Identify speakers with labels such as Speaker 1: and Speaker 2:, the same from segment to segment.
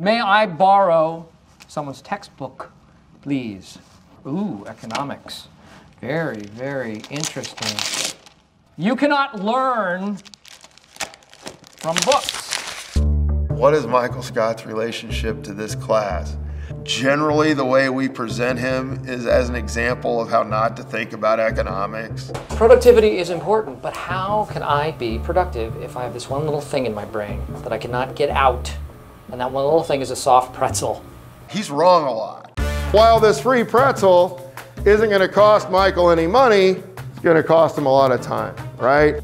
Speaker 1: May I borrow someone's textbook, please? Ooh, economics. Very, very interesting. You cannot learn from books.
Speaker 2: What is Michael Scott's relationship to this class? Generally, the way we present him is as an example of how not to think about economics.
Speaker 1: Productivity is important, but how can I be productive if I have this one little thing in my brain that I cannot get out? And that one little thing is a soft pretzel.
Speaker 2: He's wrong a lot. While this free pretzel isn't going to cost Michael any money, it's going to cost him a lot of time, right?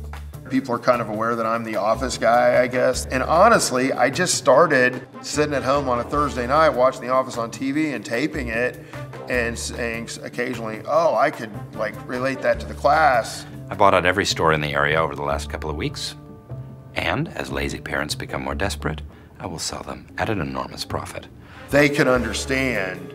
Speaker 2: People are kind of aware that I'm the office guy, I guess. And honestly, I just started sitting at home on a Thursday night watching The Office on TV and taping it and saying occasionally, oh, I could like relate that to the class.
Speaker 3: I bought out every store in the area over the last couple of weeks. And as lazy parents become more desperate, I will sell them at an enormous profit.
Speaker 2: They can understand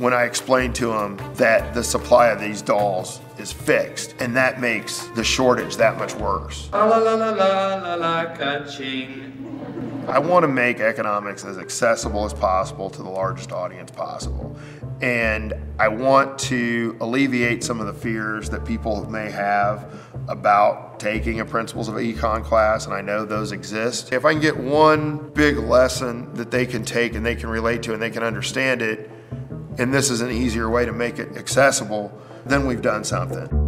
Speaker 2: when I explain to them that the supply of these dolls is fixed, and that makes the shortage that much worse.
Speaker 4: La la la la la la ka-ching.
Speaker 2: I want to make economics as accessible as possible to the largest audience possible. And I want to alleviate some of the fears that people may have about taking a Principles of Econ class, and I know those exist. If I can get one big lesson that they can take and they can relate to and they can understand it, and this is an easier way to make it accessible, then we've done something.